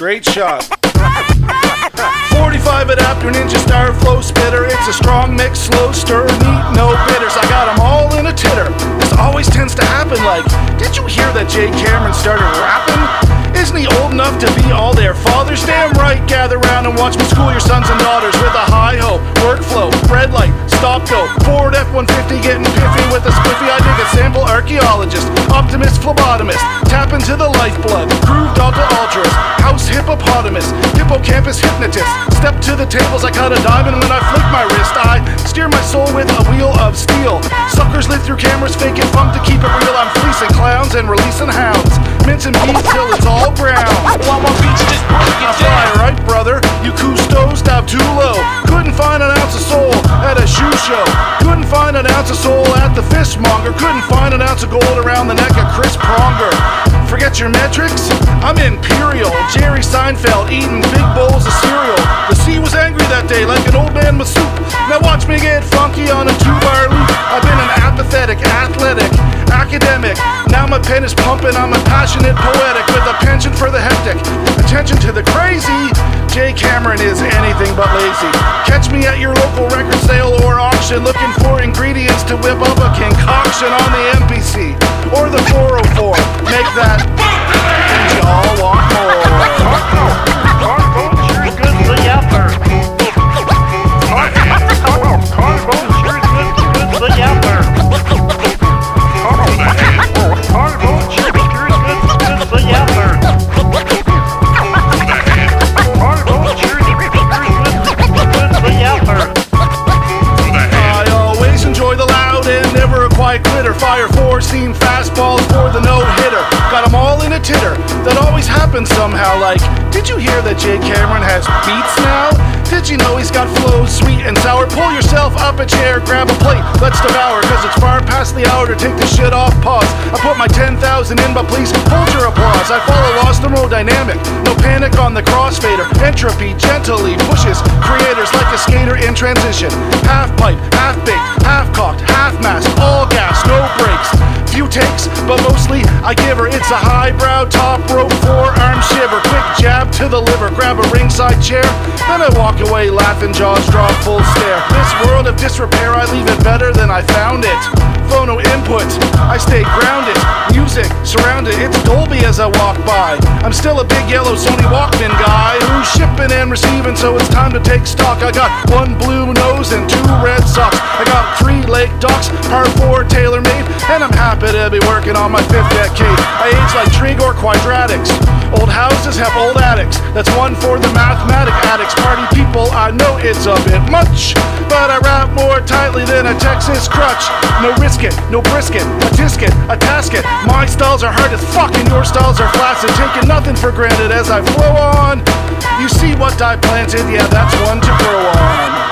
straight shot. 45 adapter ninja star flow spitter. It's a strong mix, slow stir, neat, no bitters. I got them all in a titter. This always tends to happen. Like, did you hear that Jay Cameron started rapping? Isn't he old enough to be all their fathers? Damn right, gather round and watch me school your sons and daughters with a high ho, workflow, red light, stop go, Ford F-150 getting piffy with a spiffy. I dig a sample archaeologist, optimist, phlebotomist, tap into the lifeblood, groove delta ultras, house hippopotamus, hippocampus hypnotist. Step to the tables, I cut a diamond when I flick my wrist. I steer my soul with a wheel of steel. Suckers live through cameras, faking funk to keep it real. I'm fleecing clowns and releasing hounds, mincing beef till it's all brown. While my beats just break it I fly right, brother. You Cousteau stop too low. Couldn't find an ounce of soul at a shoe show. Couldn't find an ounce of soul fishmonger. Couldn't find an ounce of gold around the neck of Chris Pronger. Forget your metrics? I'm imperial. Jerry Seinfeld eating big bowls of cereal. The sea was angry that day like an old man with soup. Now watch me get funky on a two-bar loop. I've been an apathetic, athletic, academic. Now my pen is pumping. I'm a passionate poetic with a penchant for the hectic. Attention to the crazy. Jay Cameron is anything but lazy. Catch me at your local record sale or auction looking for ingredients to whip up a concoction on the MPC or the 404. Make that and y'all want more. Quiet quitter. Fire four seam fastballs for the no hitter. Got 'em all in a titter. That always happens somehow. Like, did you hear that Jay Cameron has beats now? Did you know he's got flows sweet and sour? Pull yourself up a chair, grab a plate, let's devour. Cause it's far past the hour to take the shit off pause. I put my 10,000 in, but please hold your applause. I follow lost thermodynamic. No panic on the crossfader. Entropy gently pushes creators like a skater in transition. Half pipe, half baked, half cocked, but mostly I give her. It's a highbrow, top rope, forearm shiver. Quick jab to the liver, grab a ringside chair. Then I walk away laughing, jaws drop, full stare. World of disrepair, I leave it better than I found it. Phono input, I stay grounded. Music surrounded, it's Dolby as I walk by. I'm still a big yellow Sony Walkman guy who's shipping and receiving, so it's time to take stock. I got one blue nose and two red socks. I got three lake docks, par four tailor made, and I'm happy to be working on my fifth decade. I age like Trigor quadratics. Old houses have old That's one for the mathematic addicts. Party people, I know it's a bit much, but I rap more tightly than a Texas crutch. No risk it, no brisket, a tisket, a tasket. My styles are hard as fuck and your styles are flaccid. Taking nothing for granted as I flow on. You see what I planted? Yeah, that's one to grow on.